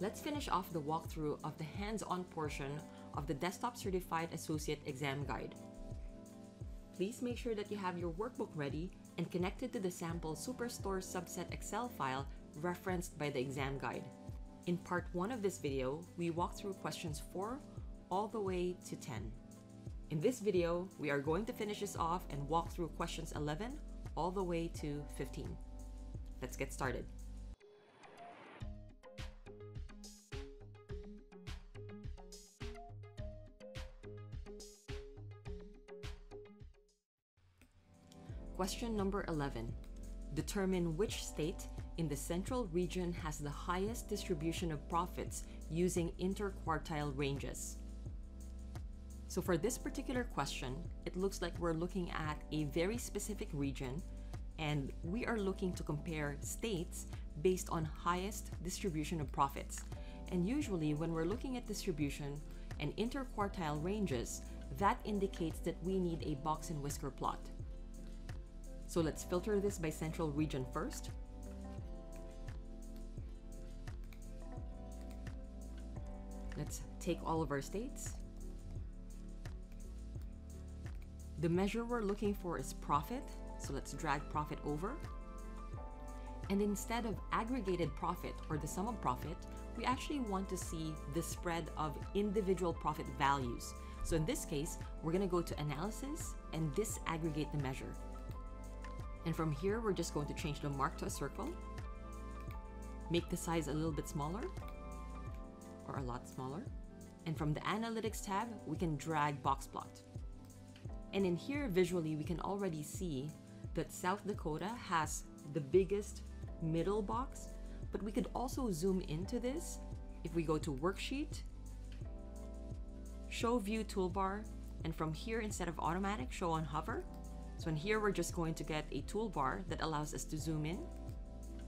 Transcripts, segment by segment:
Let's finish off the walkthrough of the hands-on portion of the Desktop Certified Associate Exam Guide. Please make sure that you have your workbook ready and connected to the sample Superstore subset Excel file referenced by the exam guide. In part 1 of this video, we walk through questions 4 all the way to 10. In this video, we are going to finish this off and walk through questions 11 all the way to 15. Let's get started. Question number 11. Determine which state in the central region has the highest distribution of profits using interquartile ranges. So for this particular question, it looks like we're looking at a very specific region and we are looking to compare states based on highest distribution of profits. And usually when we're looking at distribution and interquartile ranges, that indicates that we need a box and whisker plot. So let's filter this by central region first. Let's take all of our states. The measure we're looking for is profit, so let's drag profit over. And instead of aggregated profit or the sum of profit, we actually want to see the spread of individual profit values. So in this case, we're gonna go to analysis and disaggregate the measure. And from here, we're just going to change the mark to a circle. Make the size a little bit smaller or a lot smaller. And from the Analytics tab, we can drag box plot. And in here, visually, we can already see that South Dakota has the biggest middle box, but we could also zoom into this if we go to Worksheet, Show View Toolbar, and from here, instead of automatic, show on hover, so in here, we're just going to get a toolbar that allows us to zoom in.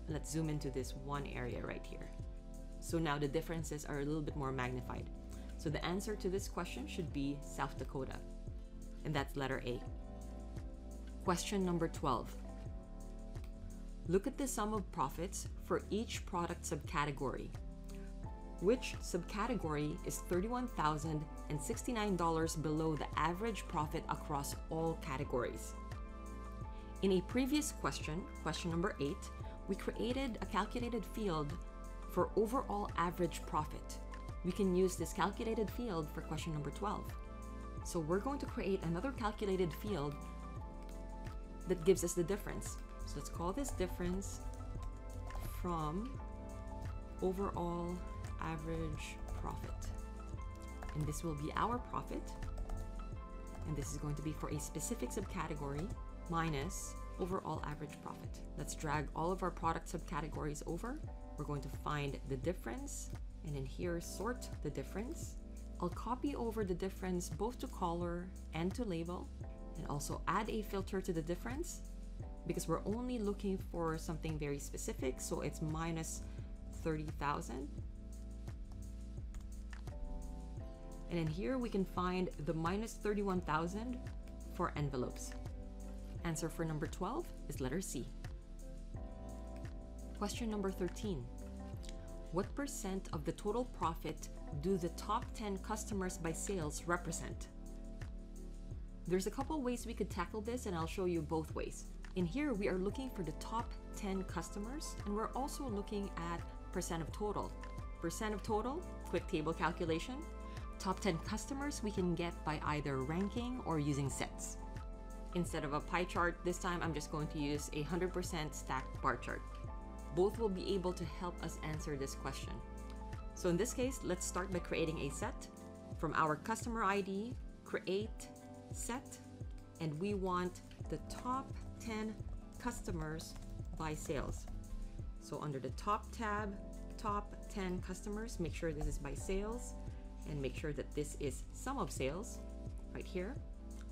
Let's zoom into this one area right here. So now the differences are a little bit more magnified. So the answer to this question should be South Dakota. And that's letter A. Question number 12. Look at the sum of profits for each product subcategory. Which subcategory is $31,069 below the average profit across all categories? In a previous question, question number 8, we created a calculated field for overall average profit. We can use this calculated field for question number 12. So we're going to create another calculated field that gives us the difference. So let's call this difference from overall average profit. And this will be our profit. And this is going to be for a specific subcategory minus overall average profit. Let's drag all of our product subcategories over. We're going to find the difference and in here sort the difference. I'll copy over the difference both to color and to label and also add a filter to the difference because we're only looking for something very specific so it's minus 30,000 and in here we can find the minus 31,000 for envelopes. Answer for number 12 is letter C. Question number 13. What percent of the total profit do the top 10 customers by sales represent? There's a couple ways we could tackle this and I'll show you both ways. In here, we are looking for the top 10 customers and we're also looking at percent of total. Percent of total, quick table calculation. Top 10 customers we can get by either ranking or using sets. Instead of a pie chart, this time I'm just going to use a 100% stacked bar chart. Both will be able to help us answer this question. So in this case, let's start by creating a set. From our customer ID, create set, and we want the top 10 customers by sales. So under the top tab, top 10 customers, make sure this is by sales and make sure that this is sum of sales right here.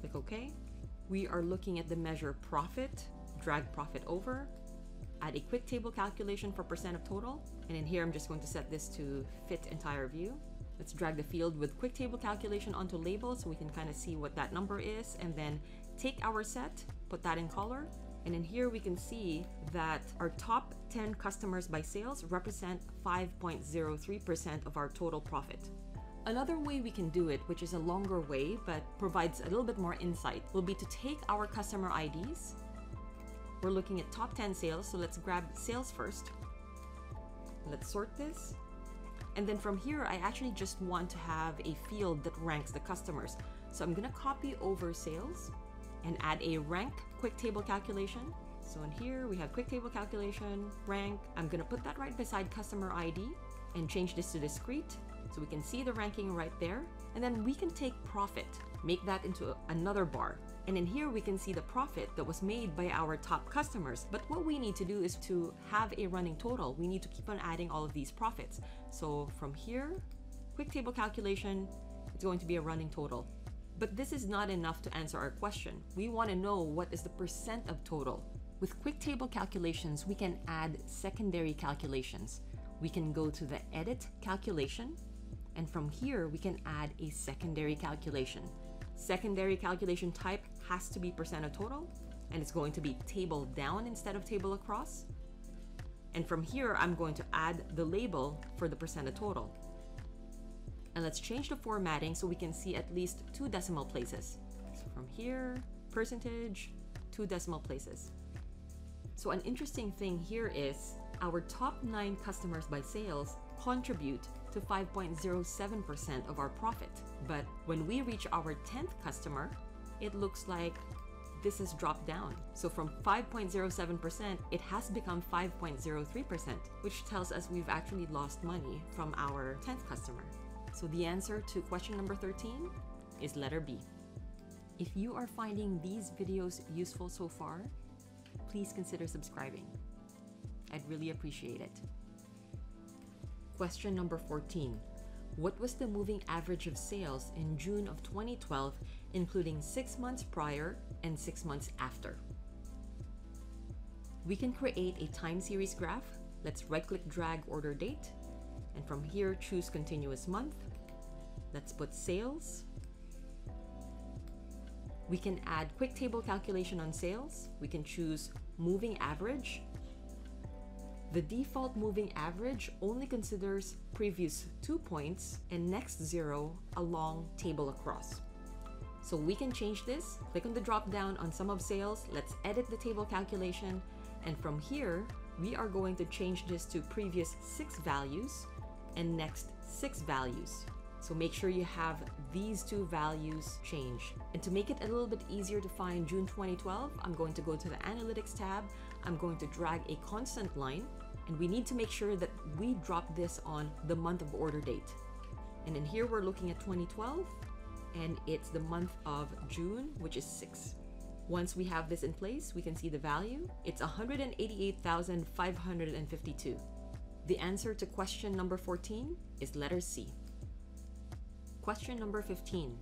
Click OK we are looking at the measure profit, drag profit over, add a quick table calculation for percent of total, and in here I'm just going to set this to fit entire view. Let's drag the field with quick table calculation onto label so we can kind of see what that number is, and then take our set, put that in color, And in here, we can see that our top 10 customers by sales represent 5.03% of our total profit. Another way we can do it, which is a longer way but provides a little bit more insight, will be to take our customer IDs. We're looking at top 10 sales, so let's grab sales first. Let's sort this. And then from here, I actually just want to have a field that ranks the customers. So I'm gonna copy over sales and add a rank quick table calculation. So in here, we have quick table calculation, rank. I'm gonna put that right beside customer ID and change this to discrete so we can see the ranking right there. And then we can take profit, make that into another bar. And in here, we can see the profit that was made by our top customers. But what we need to do is to have a running total. We need to keep on adding all of these profits. So from here, quick table calculation, it's going to be a running total. But this is not enough to answer our question. We want to know what is the percent of total. With quick table calculations, we can add secondary calculations. We can go to the edit calculation and from here, we can add a secondary calculation. Secondary calculation type has to be percent of total, and it's going to be table down instead of table across. And from here, I'm going to add the label for the percent of total. And let's change the formatting so we can see at least two decimal places. So from here, percentage, two decimal places. So an interesting thing here is our top nine customers by sales contribute to 5.07% of our profit. But when we reach our 10th customer, it looks like this has dropped down. So from 5.07%, it has become 5.03%, which tells us we've actually lost money from our 10th customer. So the answer to question number 13 is letter B. If you are finding these videos useful so far, please consider subscribing. I'd really appreciate it. Question number 14. What was the moving average of sales in June of 2012, including six months prior and six months after? We can create a time series graph. Let's right click drag order date. And from here, choose continuous month. Let's put sales. We can add quick table calculation on sales. We can choose moving average the default moving average only considers previous two points and next zero along table across. So we can change this, click on the drop down on sum of sales, let's edit the table calculation, and from here, we are going to change this to previous six values and next six values. So make sure you have these two values change. And to make it a little bit easier to find June 2012, I'm going to go to the Analytics tab. I'm going to drag a constant line and we need to make sure that we drop this on the month of order date. And in here we're looking at 2012 and it's the month of June, which is 6. Once we have this in place, we can see the value. It's 188,552. The answer to question number 14 is letter C. Question number 15.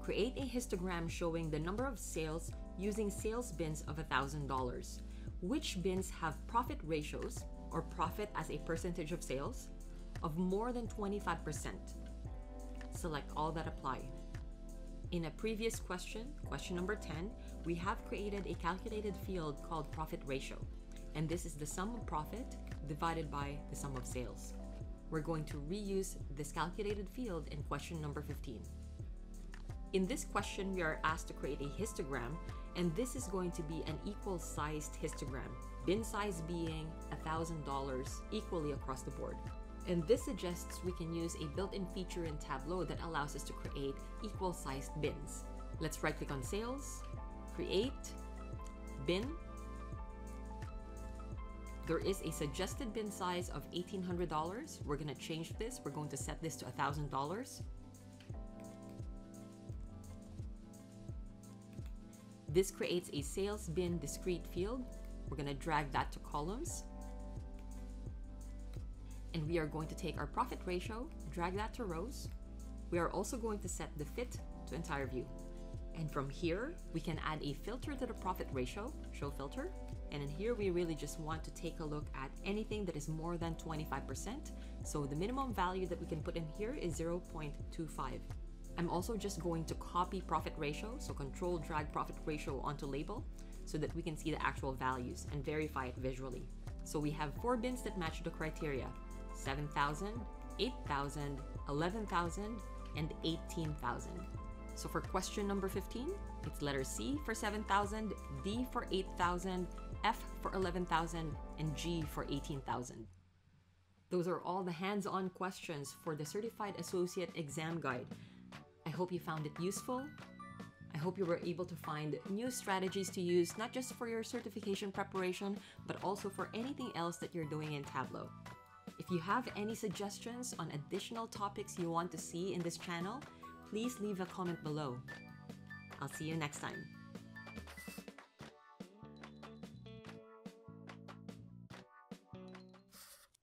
Create a histogram showing the number of sales using sales bins of $1,000 which bins have profit ratios or profit as a percentage of sales of more than 25%. Select all that apply. In a previous question, question number 10, we have created a calculated field called profit ratio. And this is the sum of profit divided by the sum of sales. We're going to reuse this calculated field in question number 15. In this question, we are asked to create a histogram and this is going to be an equal sized histogram, bin size being $1,000 equally across the board. And this suggests we can use a built-in feature in Tableau that allows us to create equal sized bins. Let's right click on sales, create, bin. There is a suggested bin size of $1,800. We're gonna change this. We're going to set this to $1,000. This creates a sales bin discrete field. We're going to drag that to columns. And we are going to take our profit ratio, drag that to rows. We are also going to set the fit to entire view. And from here, we can add a filter to the profit ratio, show filter. And in here, we really just want to take a look at anything that is more than 25%. So the minimum value that we can put in here is 0.25. I'm also just going to copy profit ratio, so control drag profit ratio onto label so that we can see the actual values and verify it visually. So we have four bins that match the criteria 7,000, 8,000, 11,000, and 18,000. So for question number 15, it's letter C for 7,000, D for 8,000, F for 11,000, and G for 18,000. Those are all the hands-on questions for the Certified Associate Exam Guide. Hope you found it useful. I hope you were able to find new strategies to use not just for your certification preparation, but also for anything else that you're doing in Tableau. If you have any suggestions on additional topics you want to see in this channel, please leave a comment below. I'll see you next time.